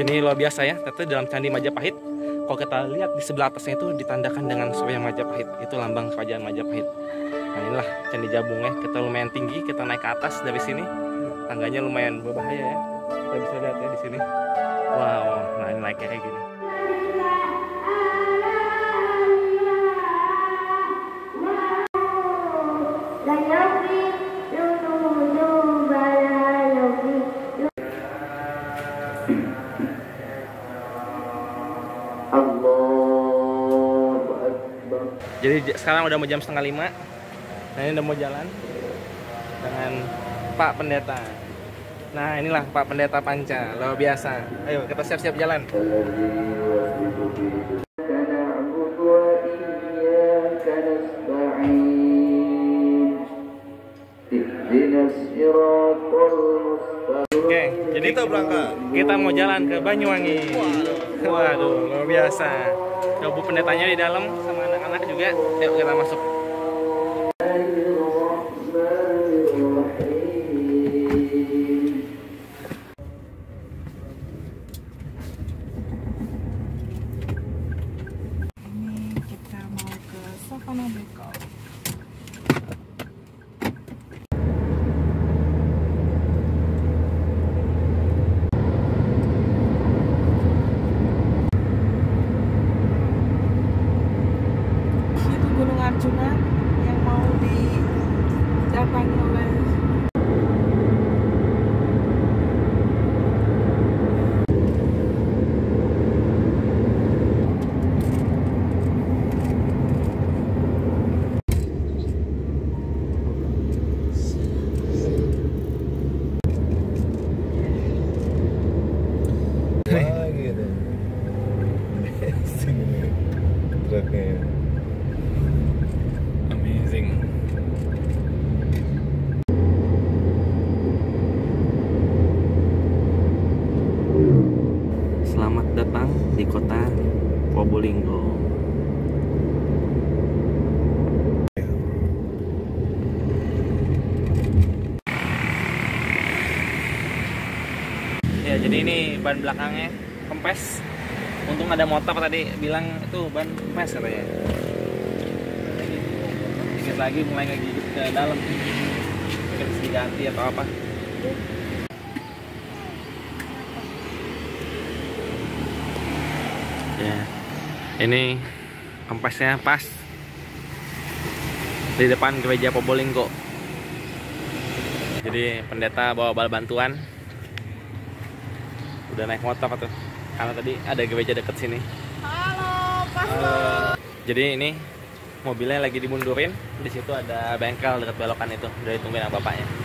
Jadi luar biasa ya, ternyata dalam candi Majapahit kalau kita lihat di sebelah atasnya itu ditandakan dengan sebayang Majapahit, itu lambang kerajaan Majapahit. Nah inilah candi jabungnya, kita lumayan tinggi, kita naik ke atas dari sini, tangganya lumayan berbahaya ya, kita bisa lihat ya di sini. Wow, nah ini naiknya kayak gini. jadi sekarang udah mau jam setengah lima nah ini udah mau jalan dengan Pak Pendeta nah inilah Pak Pendeta Panca luar biasa ayo kita siap-siap jalan Oke, jadi kita berangkat. Kita mau jalan ke Banyuwangi. Waduh, luar biasa. Coba pendetanya di dalam sama anak-anak juga. Yuk kita masuk. Ini kita mau ke Savana Beko. Itu Gunung Arjuna yang mau didatangi oleh Wah gitu. Sini truknya. Amazing. Selamat datang di kota Probolinggo. Ya, jadi ini ban belakangnya kempes. Untung ada motor tadi bilang itu ban kempes katanya. Dikit lagi mulai ngegigit ke dalam. Mungkin diganti atau apa. Ya, ini kempesnya pas di depan gereja Probolinggo. Jadi pendeta bawa bal bantuan udah naik motor tuh karena tadi ada gereja deket sini. Halo, Pastor. jadi ini mobilnya lagi dimundurin. Di situ ada bengkel dekat belokan itu. Udah ditungguin sama bapaknya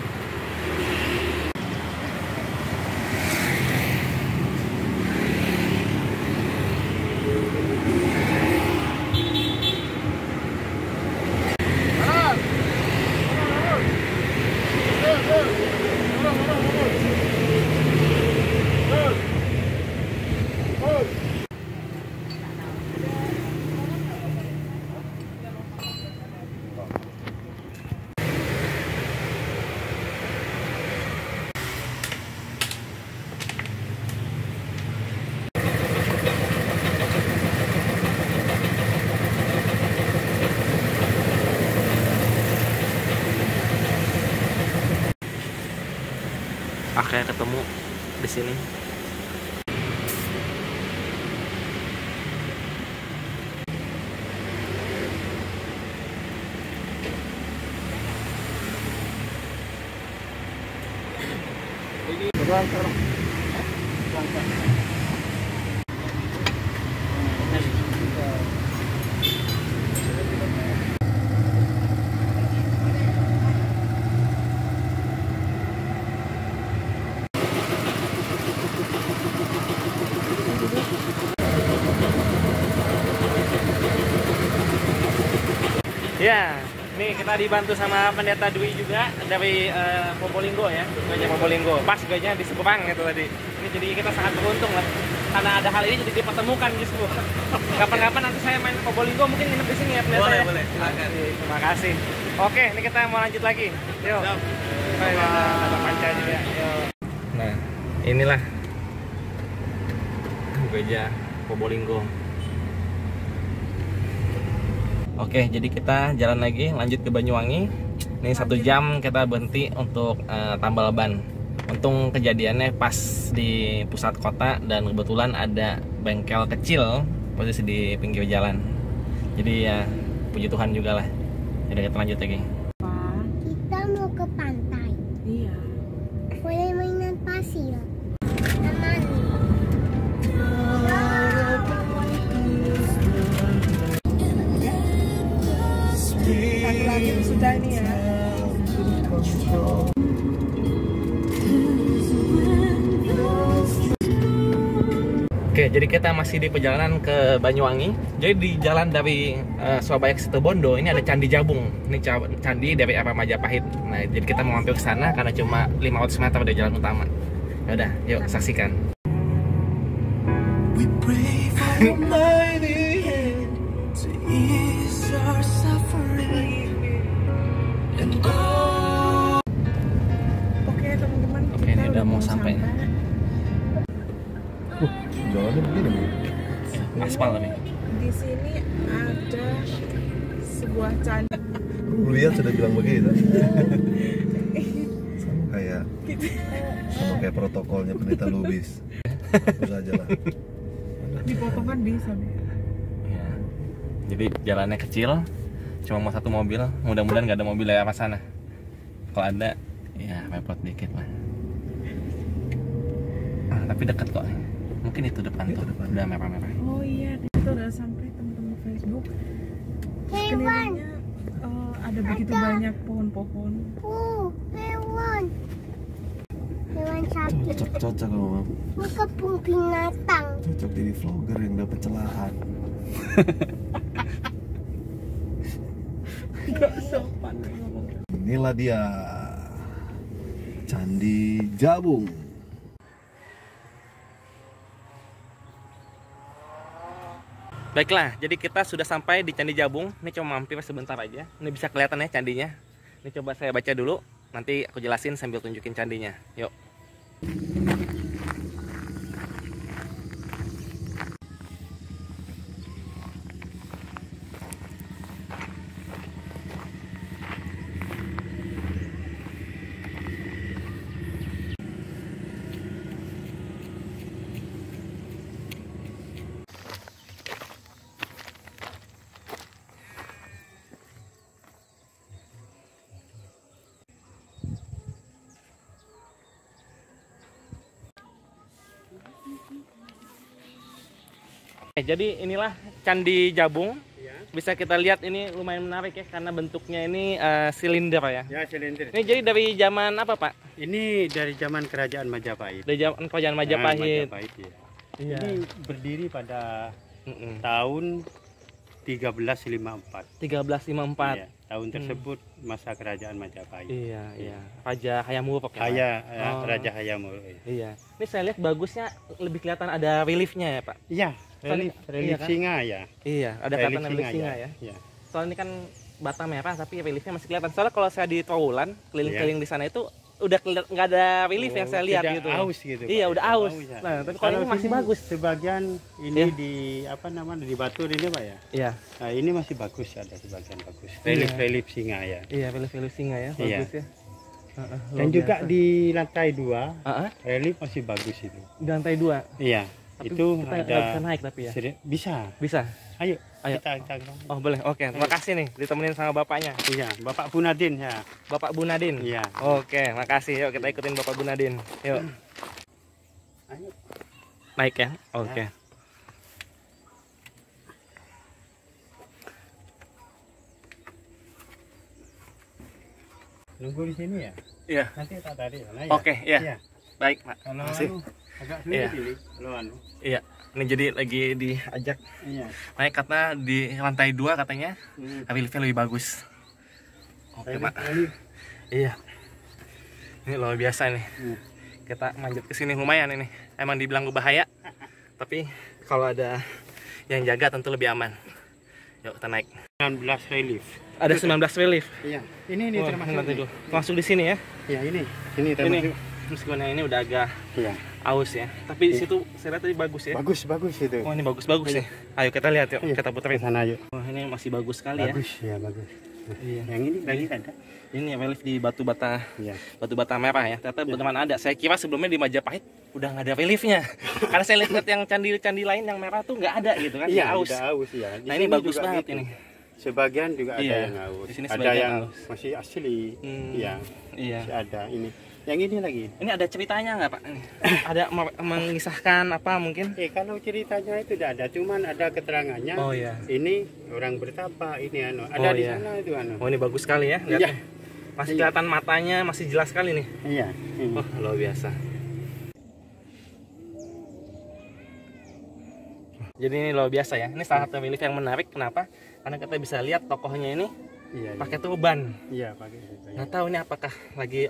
akhirnya ketemu di sini Ya, nih kita dibantu sama pendeta Dwi juga dari eh, Probolinggo ya, gereja Probolinggo. Pas gerejanya di Seberang itu tadi. Ini jadi kita sangat beruntung lah. Karena ada hal ini jadi dipertemukan justru. Kapan-kapan nanti saya main ke Probolinggo mungkin nginep di sini ya pendeta Boleh, ya. boleh. Silakan. Terima kasih. Oke, ini kita mau lanjut lagi. Yuk. Ada panca juga. Yuk. Nah, inilah gereja Probolinggo. Oke, jadi kita jalan lagi, lanjut ke Banyuwangi. Ini satu jam kita berhenti untuk eh, tambal ban. Untung kejadiannya pas di pusat kota dan kebetulan ada bengkel kecil posisi di pinggir jalan. Jadi ya puji Tuhan juga lah. Jadi kita lanjut lagi. Oke, jadi kita masih di perjalanan ke Banyuwangi. Jadi di jalan dari eh, Surabaya ke Situbondo ini ada Candi Jabung. Ini ca- candi dari apa Majapahit. Nah, jadi kita mau mampir ke sana karena cuma 500 meter dari jalan utama. Ya udah, yuk saksikan. We pray for begini bu. Aspal nih. Di sini ada sebuah candi. Lu lihat sudah bilang begitu. sama kayak sama kayak protokolnya pendeta Lubis. Hapus aja lah. Dipotongkan bisa. Bu. Ya. Jadi jalannya kecil, cuma mau satu mobil. Mudah-mudahan nggak ada mobil lewat sana. Kalau ada, ya repot dikit lah. Ah, tapi dekat kok. Mungkin itu depan Itu tuh, depan. udah merah-merah. Oh iya, kita udah sampai teman-teman Facebook. Hewan. Sekelilingnya eh, ada begitu banyak pohon-pohon. Uh, hewan. Hewan sapi. Cocok cocok loh. Ini kebun binatang. Cocok jadi vlogger yang dapat celahan. Gak sopan. Inilah dia Candi Jabung. Baiklah, jadi kita sudah sampai di Candi Jabung. Ini cuma mampir sebentar aja. Ini bisa kelihatan ya candinya. Ini coba saya baca dulu. Nanti aku jelasin sambil tunjukin candinya. Yuk. Jadi inilah Candi Jabung. Bisa kita lihat ini lumayan menarik ya karena bentuknya ini eh, silinder ya. Ya silinder. Ini jadi dari zaman apa Pak? Ini dari zaman kerajaan Majapahit. Dari zaman kerajaan Majapahit. Nah, Majapahit ya. Iya. Ini berdiri pada Mm-mm. tahun 1354. 1354. Iya, tahun tersebut masa kerajaan Majapahit. Iya, iya. Raja Hayamuruk ya. Pak? Haya, ya, Oh. Raja Hayamuruk. iya. Iya. Ini saya lihat bagusnya lebih kelihatan ada reliefnya ya, Pak. Iya, relief, Iya relief kan? singa ya. Iya, ada kelihatan relief singa ya. Iya. Soalnya ini kan bata merah tapi reliefnya masih kelihatan. Soalnya kalau saya di Trawulan, keliling-keliling di sana itu udah nggak ada relief yang Oh, saya lihat gitu. aus gitu. Iya, Pak. udah aus. ya. Nah, tapi kalau ini masih bagus. Sebagian ini Iya. di apa namanya di batu ini Pak ya. Iya, Nah, ini masih bagus ada sebagian bagus. Iya. Relief relief singa ya. iya relief-relief singa ya, Iya. bagus ya. Heeh, Dan luar juga biasa. di lantai dua Heeh, relief masih bagus itu. di lantai dua. Iya, Tapi itu kita ada bisa naik tapi ya. seri- bisa. Bisa. Ayo, Ayo. kita kita Oh boleh, oke. Terima kasih nih ditemenin sama bapaknya, Iya, Bapak Bunadin ya. Bapak Bunadin. Iya. Oke, makasih. Yuk kita ikutin Bapak Bunadin. Yuk. Ayo. Naik ya? Oke. Nunggu di sini ya. Iya. Nanti tak tadi. Nah, ya. Oke, iya. Iya. Baik, Pak. Kalau Makasih. anu, agak sulit Iya. ini. Anu. Iya. Ini jadi lagi diajak Iya. naik karena di lantai dua katanya Hmm. reliefnya lebih bagus. Oke, Relief- Pak. Iya. Ini luar biasa nih. Hmm. Kita manjat ke sini lumayan ini. Emang dibilang bahaya, tapi kalau ada yang jaga tentu lebih aman. Yuk kita naik. 19 relief. Ada 19 relief. Iya. Ini ini Wah, termasuk. ini. Masuk di sini ya. Iya, ini. Ini Ini termasuk. Meskipun yang ini udah agak Iya. aus ya. Tapi di situ saya lihat tadi bagus ya. Bagus, bagus itu. Oh ini bagus-bagus ya. Ayo kita lihat yuk, Iya. kita puterin. Sana yuk. Wah ini masih bagus sekali Bagus ya, bagus. Iya. Yang ini lagi ada. ya. Ini relief di batu bata Iya. batu bata merah ya. Ternyata beneran ada. Saya kira sebelumnya di Majapahit udah nggak ada reliefnya. Karena saya lihat yang candi-candi lain yang merah tuh nggak ada gitu kan. Iya, aus. aus ya. Di Nah ini bagus banget gitu. ini. Sebagian juga ada Iya, yang aus. di sini ada sebagian yang aus. masih asli. Hmm, Iya, Iya. masih ada ini. Yang ini lagi. Ini ada ceritanya nggak Pak? Ini. ada me- mengisahkan apa mungkin? Eh kalau ceritanya itu tidak ada, cuman ada keterangannya. Oh iya. Ini orang bertapa, ini anu. Ada Oh, di iya. sana itu anu. Oh ini bagus sekali ya. Lihat Iya. Masih kelihatan matanya masih jelas sekali nih. Iya. ini. Wah luar biasa. Jadi ini luar biasa ya. Ini salah satu relief yang menarik. Kenapa? Karena kita bisa lihat tokohnya ini Iya. pakai turban. Iya, pakai itu. ya. Nggak tahu nih apakah lagi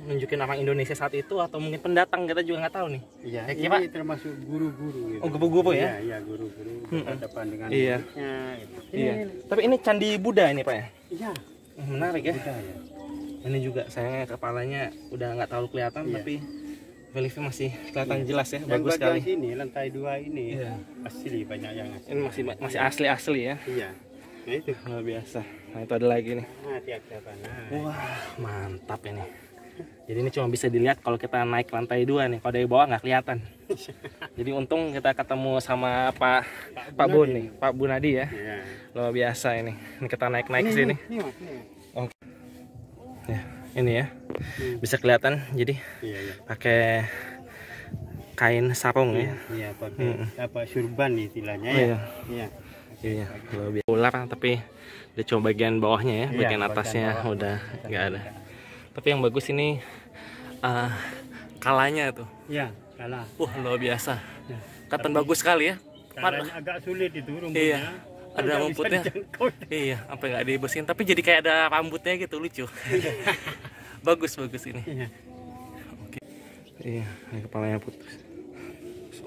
nunjukin orang Indonesia saat itu atau mungkin pendatang kita juga nggak tahu nih. Iya, Ya, ini Pak. termasuk guru-guru gitu. Oh, guru-guru ya? Iya, iya, guru-guru Hmm. berhadapan dengan Iya. muridnya gitu. Ini, Iya. ini. Tapi ini candi Buddha ini pak ya. Iya, Hmm, Menarik ya. udah ya. Ini juga sayangnya kepalanya udah nggak terlalu kelihatan Iya. tapi reliefnya masih kelihatan jelas ya. Yang Bagus sekali. sini, lantai dua ini Iya. asli banyak yang asli. Ini masih masih asli asli ya. Iya. Nah itu. Luar biasa. Nah itu ada lagi nih. Nah, tiap-tiap nah. Wah mantap ini. Jadi ini cuma bisa dilihat kalau kita naik lantai dua nih. Kalau dari bawah nggak kelihatan. Jadi untung kita ketemu sama Pak Pak Bun nih, Pak Bunadi ya. Iya. Luar biasa ini. Ini kita naik-naik ke Ini, sini. Ini, ini. Ya, ini ya. Bisa kelihatan. Jadi Iya, iya. pakai kain sarung ya. Iya, pakai apa surban istilahnya Oh, ya. iya. Iya. Iya, luar biasa. Ular tapi dia cuma bagian bawahnya ya, Iya, bagian bagian atasnya bawah. udah nggak ada. Tapi yang bagus ini eh, kalanya tuh. Iya, kalah. Wah luar biasa. Ya. Kelihatan bagus sekali ya. Kalahnya agak sulit itu rumputnya. Iya, ada rumputnya. Iya, sampai nggak dibersihin. Tapi jadi kayak ada rambutnya gitu lucu. bagus bagus ini. Iya. Iya, ini kepalanya putus.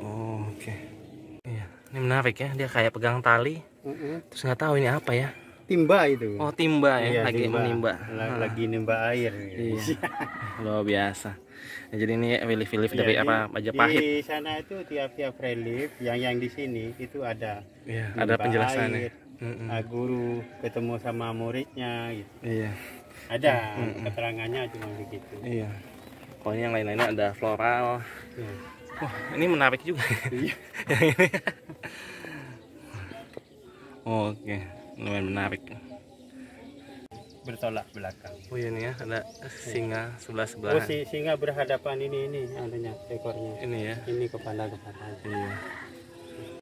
Oh, Oke. Iya, ini menarik ya. Dia kayak pegang tali. Mm-mm. Terus nggak tahu ini apa ya. Timba itu. Oh timba ya, Iya, lagi timba. menimba. La- Ah. Lagi nimba air. Iya. Luar biasa. Nah, jadi ini relief-relief Iya, dari di- apa Majapahit. Di sana itu tiap-tiap relief yang yang di sini itu ada Iya, ada penjelasannya. air, Mm-mm. ah, guru ketemu sama muridnya gitu. Iya, Ada keterangannya cuma begitu. iya. Ini yang lain-lainnya ada floral. Iya. Wah, ini menarik juga. Iya. Yang ini. Oke, lumayan menarik. Bertolak belakang. Oh iya nih ya, ada singa sebelah Oh sebelahan. si singa berhadapan ini ini anunya ekornya. Ini ya. Ini kepala kepala Iya.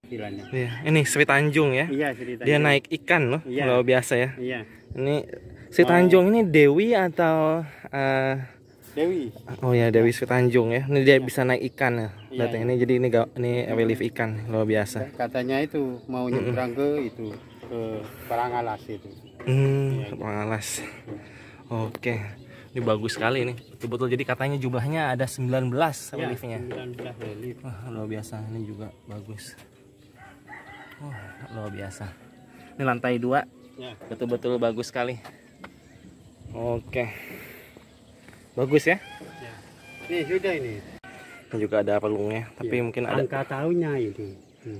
istilahnya. Iya, ini Sri Tanjung ya. Iya ceritanya. Dia naik ikan loh, Iya. luar biasa ya. Iya. Ini Sri Tanjung ini Dewi atau eh, Dewi. Oh ya Dewi Sri Tanjung ya. Ini dia bisa naik ikan ya. Iya, iya. ini jadi ini ini relief ikan luar biasa. Katanya itu mau nyebrang ke itu ke Parangalas itu. Hmm, Iya, kepala alas. Oke. Ini bagus sekali nih. Betul-betul jadi katanya jumlahnya ada 19 Iya, reliefnya. 19 relief. Wah, luar biasa. Ini juga bagus. Wah, luar biasa. Ini lantai dua, Ya. betul-betul bagus sekali. Oke. Bagus ya. ya. Nih sudah ini. Ini juga ada pelungnya, tapi Ya. mungkin ada angka tahunnya itu. Hmm.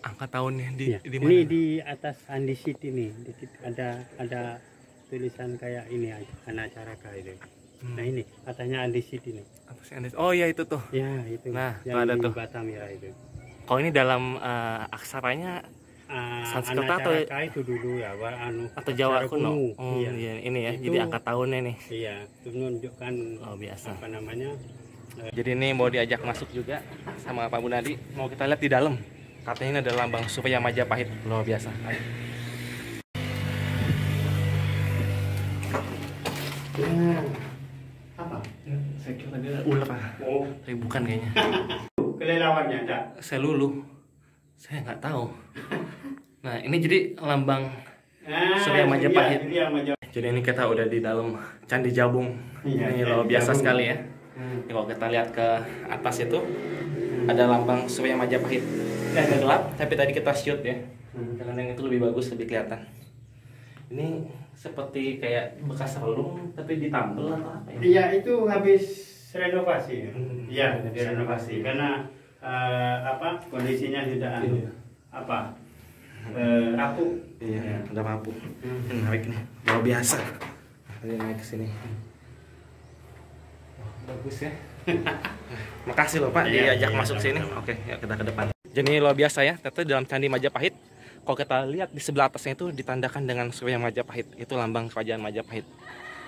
Angka tahunnya di Ya. di Ini mana? di atas andisit ini ada ada tulisan kayak ini anak caraka itu. Hmm. Nah ini katanya andisit ini. Apa sih? Oh iya itu tuh. Ya itu. Nah, yang ada tuh. Batam ya itu. Kalau ini dalam eh, aksaranya Ah, Sanskerta atau- itu dulu ya, war anu atau Jawa kuno? Oh Iya. iya. ini ya. Itu- Jadi angka tahunnya nih. Iya, itu menunjukkan Oh biasa. apa namanya? Jadi ini mau diajak masuk juga sama Pak Bunadi. Mau kita lihat di dalam. Katanya ini ada lambang supaya Majapahit. Luar biasa. Ayo. Apa? Saya kira tadi ada ular. Oh, Tapi bukan kayaknya. kelelawannya enggak? Saya lulu. Saya nggak tahu. Nah ini jadi lambang. Ah, Surya itu Majapahit. dia Majapahit. Jadi ini kita udah di dalam Candi Jabung. Iya, ini luar biasa Jabung. sekali ya. Hmm. Ini kalau kita lihat ke atas itu ada lambang Surya Majapahit. Ini agak gelap, tapi tadi kita shoot ya. Hmm. Dengan yang itu lebih bagus, lebih kelihatan. Ini seperti kayak bekas relung tapi ditambel atau apa ya? Iya, itu habis renovasi. Hmm, Iya, renovasi. direnovasi karena eh, apa kondisinya sudah anu, Iya. apa eh, rapuh. Iya, udah mampu. Hmm, naik nih, luar biasa. Tadi naik ke sini. Bagus ya. Makasih loh Pak Iya, diajak iya, masuk sini. sama-sama. Oke, ya kita ke depan. Jadi luar biasa ya, ternyata dalam Candi Majapahit. Kalau kita lihat di sebelah atasnya itu ditandakan dengan Surya Majapahit. Itu lambang kerajaan Majapahit.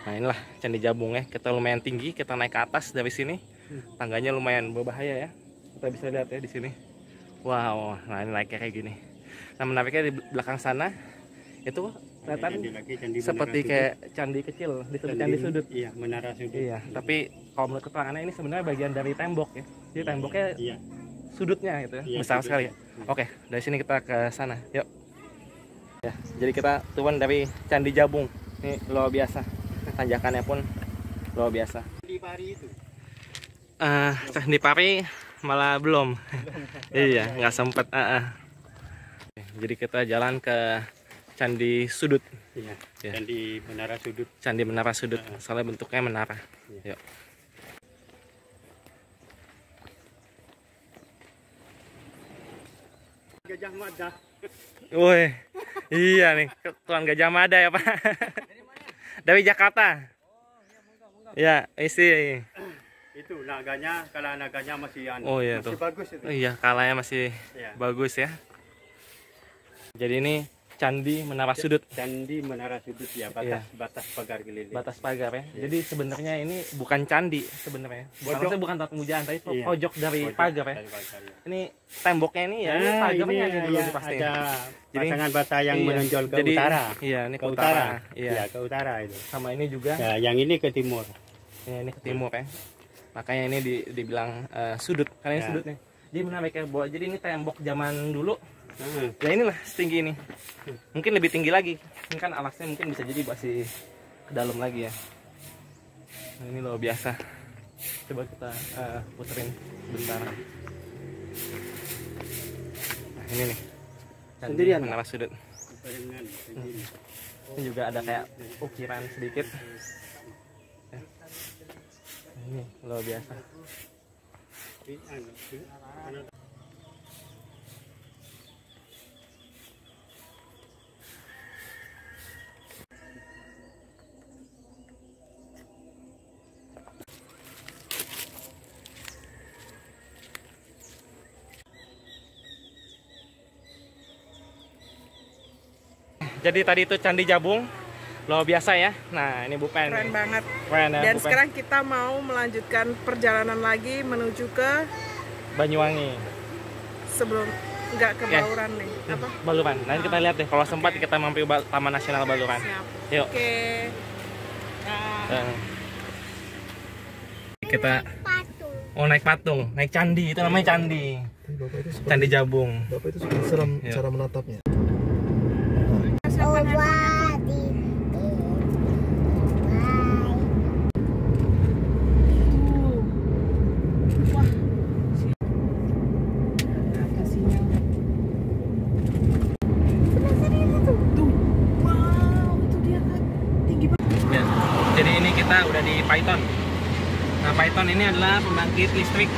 Nah inilah Candi Jabung ya. Kita lumayan tinggi, kita naik ke atas dari sini. Tangganya lumayan berbahaya ya. Kita bisa lihat ya di sini. Wow, nah ini naiknya kayak gini. Nah menariknya di belakang sana itu kelihatan Candi candi seperti menara kayak candi kecil, disebut sudut. candi sudut. Iya, menara sudut. Iya, tapi kalau menurut keterangannya ini sebenarnya bagian dari tembok ya. Jadi temboknya Iya. sudutnya gitu ya, Iya, besar sudut. sekali. ya. Oke, dari sini kita ke sana. Yuk. Ya, jadi kita turun dari Candi Jabung. Ini luar biasa. Tanjakannya pun luar biasa. Di Pari itu. Ah, Candi Pari malah belum. iya, nggak sempet. ah. Oke, Jadi kita jalan ke Candi Sudut, Iya. Iya. Candi menara sudut. Candi Menara Sudut. Ah. Soalnya bentuknya menara. Iya. Yuk. Gajah Mada. Woi, iya nih, Tuan Gajah Mada ya Pak. Dari Jakarta. Ya, isi. Itu naganya, kalau naganya masih anu. Oh, iya, masih tuh. bagus itu. Oh iya, kalanya masih Iya. bagus ya. Jadi ini Candi Menara Sudut, Candi menara sudut ya, Iya. batas batas pagar keliling. batas pagar ya. Iya. Jadi sebenarnya ini bukan candi sebenarnya. Pojok. Harusnya bukan tempat pemujaan, tapi Iya. pojok dari Pojok pagar ya. dari pagar, ya. Ini temboknya ini ya, ini Nah, pagarnya ini ada dulu ya, pasti. ada Jadi- pasangan bata yang Iya. menonjol ke Jadi, utara. Iya, ini Ke ke utara. utara. Iya. Iya, ke utara itu. Sama ini juga. Ya, yang ini ke timur. Ya, ini ke timur ya. Makanya ini di, dibilang eh, sudut, karena ini Ya. sudutnya. Jadi menarik ya, bahwa jadi ini tembok zaman dulu. Hmm. Ya inilah setinggi ini. Mungkin lebih tinggi lagi. Ini kan alasnya mungkin bisa jadi masih ke dalam lagi ya. Nah, ini luar biasa. Coba kita eh, puterin bentar. Nah, ini nih. Sendirian, Menara sudut. Sendiri. Ini juga ada kayak ukiran sedikit. Ya. Nah, Ini luar biasa. Jadi tadi itu Candi Jabung. Luar biasa ya. Nah, ini Bu Pen. Keren banget. Keren ya, Dan Bu Pen. sekarang kita mau melanjutkan perjalanan lagi menuju ke Banyuwangi. sebelum nggak ke Ya. Bauran nih. Apa? Baluran. Nanti kita lihat deh kalau sempat kita mampir Taman Nasional Baluran. Siap. Yuk. Oke. Nah, Eh. Kita Patung. oh naik patung, naik candi, itu namanya candi. Tapi Bapak itu suka, Candi Jabung. Bapak itu suka serem cara menatapnya. Oh, wah, di, di. Bye. ada sinyal. Tuh. Wow, itu dia kan tinggi banget. Jadi ini kita udah di Python. Nah, Python ini adalah pembangkit listrik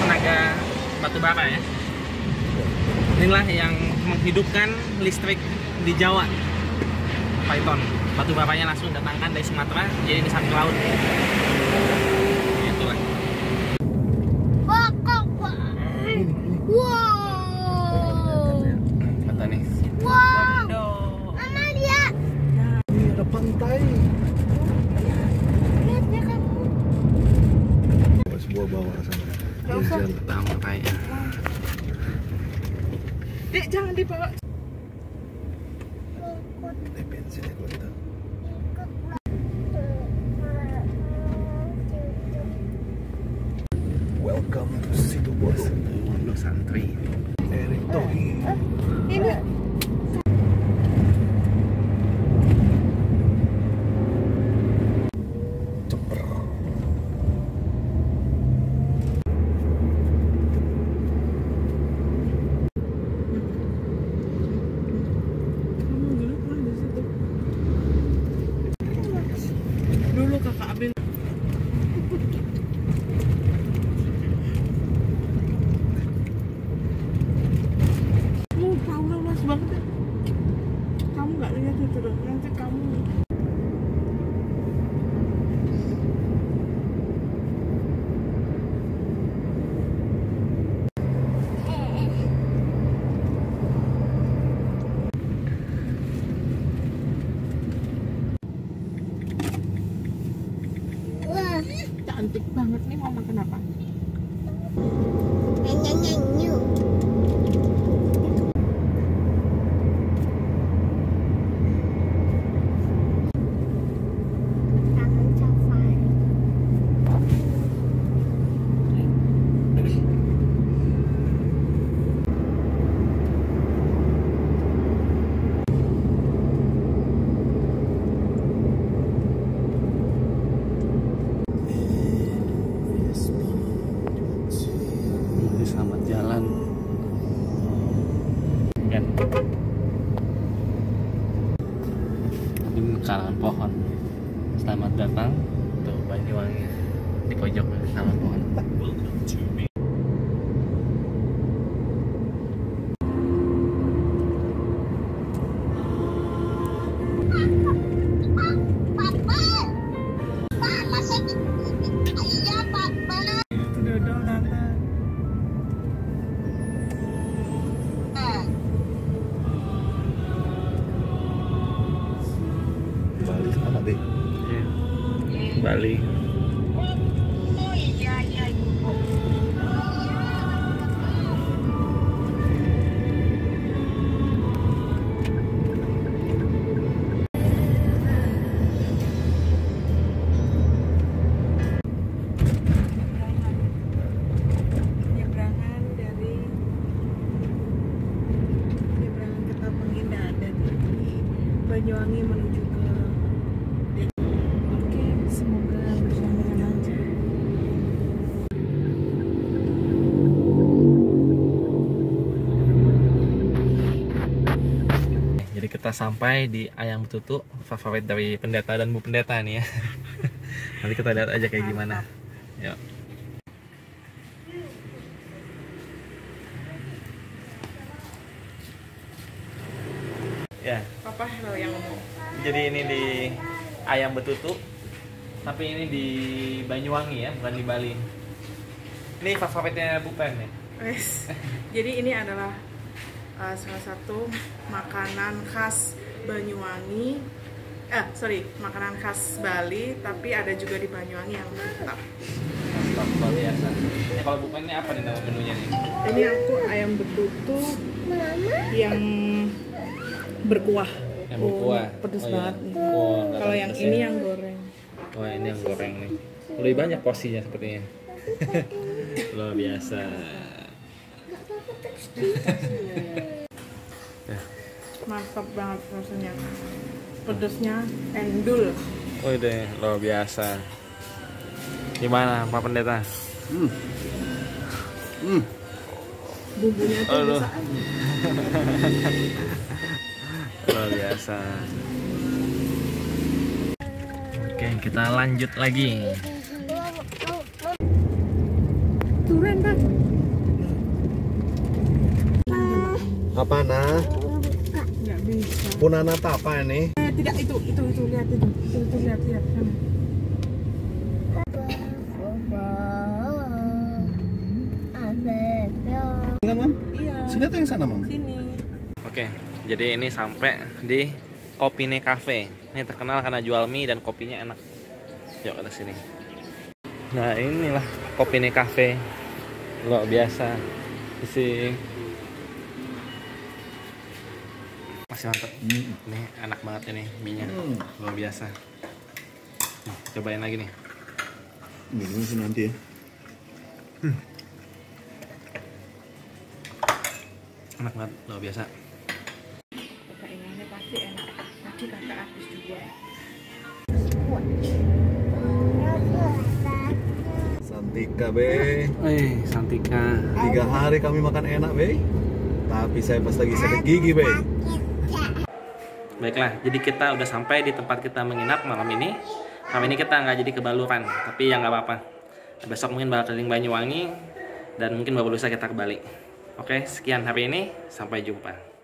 tenaga batu bara ya. Inilah yang menghidupkan listrik di Jawa. Python. Batu baranya langsung datangkan dari Sumatera, jadi ini ke laut. antik banget nih mau makan apa Selamat datang tuh Banyuwangi di pojok nama pohon. Banyuwangi menuju ke Oke, semoga berjalan lancar. Jadi kita sampai di Ayam Betutu favorit dari pendeta dan Bu Pendeta nih ya. Nanti kita lihat aja kayak gimana. Yuk. Ya, Papa lo yang ngomong. Jadi ini di Ayam Betutu. Tapi ini di Banyuwangi ya, bukan di Bali. Ini favoritnya Bu Pen nih. Wes. Jadi ini adalah uh, salah satu makanan khas Banyuwangi. Eh, sorry, makanan khas Bali, tapi ada juga di Banyuwangi yang mantap. Mantap, luar biasa. Ini kalau Bu Pen ini apa nih nama menunya nih? Ini aku ayam betutu yang berkuah. Yang berkuah. Oh, pedes Oh, iya. banget nih. Oh, Kalau yang ini ya. yang goreng. Wah ini yang goreng nih. Lebih banyak porsinya sepertinya. Luar biasa. Mantap banget rasanya. Pedesnya endul. Oh deh luar biasa. Gimana Pak Pendeta? Bumbunya tuh Aduh. bisa Luar biasa. Oke kita lanjut lagi. Turen, Pak. Apa nah? Punana apa ini? Eh, tidak itu, itu, itu lihat itu. Itu, itu lihat, lihat. Sana. Enggak, Mam? Iya. Sini atau yang sana, Mam? Sini. Oke jadi ini sampai di Kopine Cafe. Ini terkenal karena jual mie dan kopinya enak. Yuk ke sini. Nah inilah Kopine Cafe. Luar biasa. Isi masih mantap. Ini enak banget ini mie-nya. Hmm. Luar biasa. Nih, cobain lagi nih. Minum sih nanti ya. Enak banget, luar biasa. Santika, be. Eh, Santika. Tiga hari kami makan enak, be. Tapi saya pas lagi sakit gigi, be. Baiklah, jadi kita udah sampai di tempat kita menginap malam ini. Kali ini kita nggak jadi ke Baluran, tapi ya nggak apa-apa. Besok mungkin bakal keliling Banyuwangi dan mungkin baru lusa kita ke Bali. Oke, sekian hari ini. Sampai jumpa.